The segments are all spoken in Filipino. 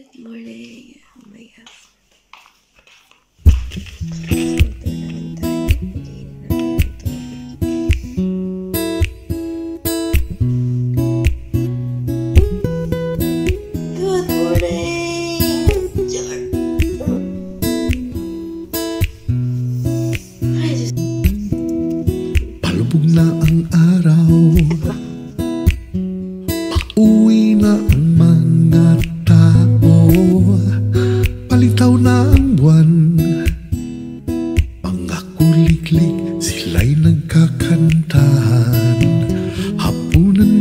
Good morning. Oh my God.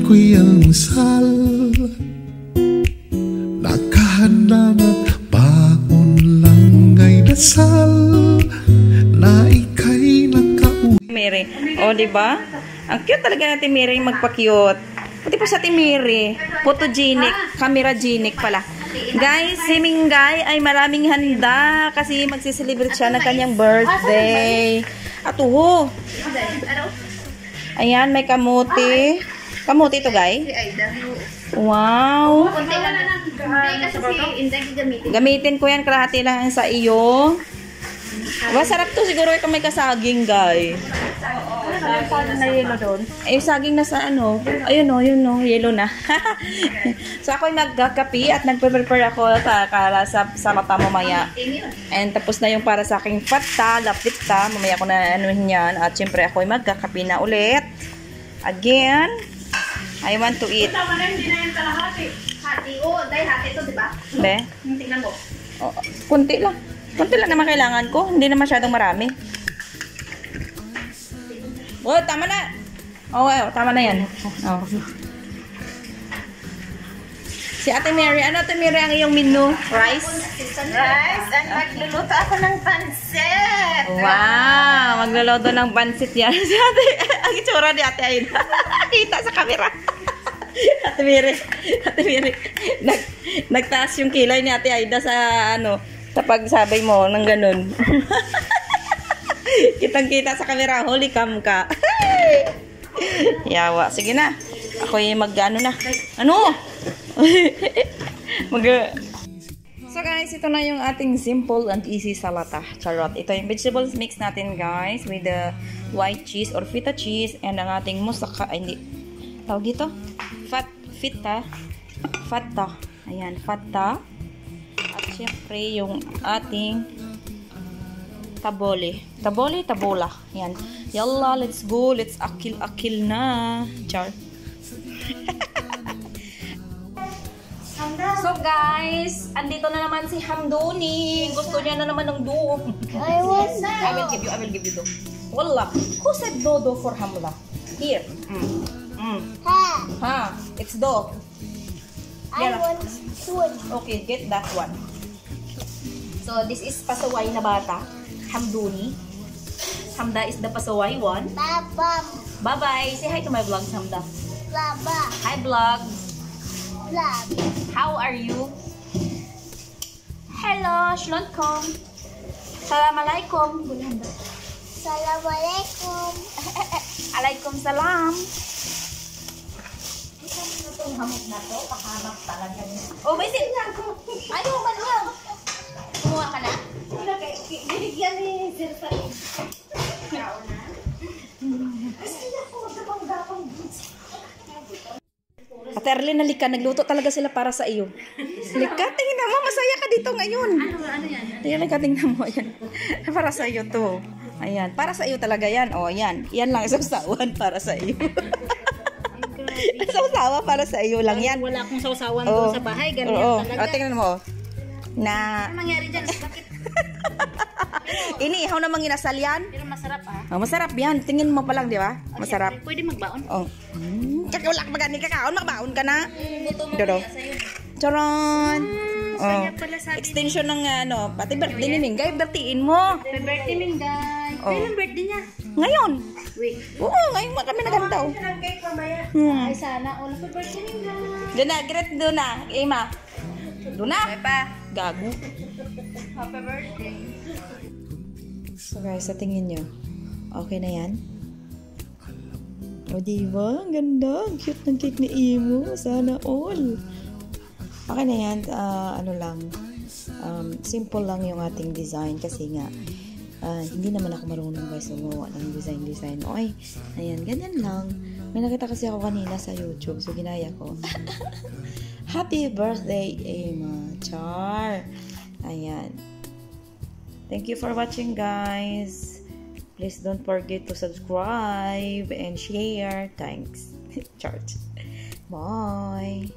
Hapunan ko'y almusal Nakahanda na't baon lang ay dasal Na ika'y nakauwi Mary. O, di ba? Ang cute talaga natin Mary magpa-cute. Pati pa sa Mary, photogenic, camera-genic pala. Guys, si Mingay ay maraming handa kasi magsiselebrate siya ng kanyang birthday. At uho. Ayan, may kamuti. Kamuti to, guys. Wow. Lang. Hindi kasi si Inday gagamitin. Gamitin ko yan, kalahati lang sa iyo. Masarap to siguro ito may kasaging, guys. Paano na yelo doon? Eh, yung saging na sa ano. Ayun o, yun o, yellow na. so, ako'y nagkakapi at nagpe-prepare ako sa, para sa, sa mata mamaya. And tapos na yung para sa aking fata, lapita. Mamaya ko na anuhin yan. At syempre, ako'y magkakapi na ulit. Again, I want to eat. Tama na, hindi na yung kalahati. Hati, oo. dahil hati to, di ba? Be? Tingnan mo. Oh, kunti lang. Kunti lang naman kailangan ko. Hindi na masyadong marami. Oh, tama na. Oh, well, tama na yan. Oh. Si Ate Mary, ano Ate Mary ang iyong menu? Rice? Rice, and magluluto ako ng pansit. Wow! Magluluto ng pansit yan. Si Ate, ang itsura ni Ate Aida. Kita sa camera. Ate Mary, Ate Mary, nag, nagtaas yung kilay ni Ate Aida sa ano, sa pagsabay mo ng ganun. Kitang-kita sa camera, holy cam ka. Yawa. Sige na. Ako yung mag ano na. Ano? mag So guys, ito na yung ating simple and easy salata. Charot. Ito yung vegetables mix natin guys with the white cheese or feta cheese and ang ating musaka, ay hindi, tawag dito? Fita, fata. Ayan, fata. At syempre yung ating tabole. Tabole, tabola. Ayan. Yalla, let's go. Let's akil-akil na. Char. So guys, andito na naman si Hamduni. Gusto niya na naman ng do. I was I will give you, I will give you do. Wala. Who said do do for Hamla? Here. Mm. Mm. Ha. Ha, it's do. I Yala. want food. Okay, get that one. So this is pasaway na bata. Hamduni. Hamda is the pasaway one. Baba. Bye-bye. Say hi to my vlogs, Hamda. Baba. Hi, vlogs. Baba. How are you? Hello, shalom. Assalamualaikum. Bulanda. Assalamualaikum. Alaikum salam. Itong hamok na to, pahamak talaga niya. Oh, may sin. Ano ba niya? Kumuha ka na? Binigyan ni Sir Said. Ikaw na. Kasi ako, gapang-gapang Ate Arlene, halika. Nagluto talaga sila para sa iyo. Halika, tingnan mo. Masaya ka dito ngayon. Ano, ano yan? Tingnan, halika, tingnan mo. Ayan. Para sa iyo to. Ayan. Para sa iyo talaga yan. O, yan. Yan lang. Isang sawan para sa iyo. Isang sawa para sa iyo lang yan. Wala akong sausawan Oo. doon sa bahay. Ganyan Oo. talaga. O, tingnan mo. Na, Ano mangyari dyan? Bakit? inihaw namang inasal yan. Pero masarap ah. Oh, masarap yan. Tingin mo pa lang, di ba? Masarap. Pwede magbaon. Oh. Mm. Kaka wala ka magani kakaon, magbaon ka na. Mo Dodo. kaya sa'yo. Charon. Oh. Kaya pala sabi Extension ng ano, pati birthday ni Mingay, birthdayin mo. Happy birthday, Minday. Oh. Kailan birthday niya? Ngayon. Wait. Oo, ngayon mo kami nagantaw. cake mamaya. Hmm. Ay, sana. Oh, happy birthday, Minday. Doon na, great doon na. Ima. Doon na. pa. Gago. Happy birthday. So guys, sa tingin nyo, okay na yan? O diba? Ang ganda. Ang cute ng cake ni Imo. Sana all. Okay na yan. ah, ano lang. Um, simple lang yung ating design kasi nga ah, hindi naman ako marunong guys gumawa ng design design. Okay. Ayan, ganyan lang. May nakita kasi ako kanina sa YouTube so ginaya ko. Happy birthday, Emma. Char. Ayan. Thank you for watching, guys. Please don't forget to subscribe and share. Thanks. Church. Bye.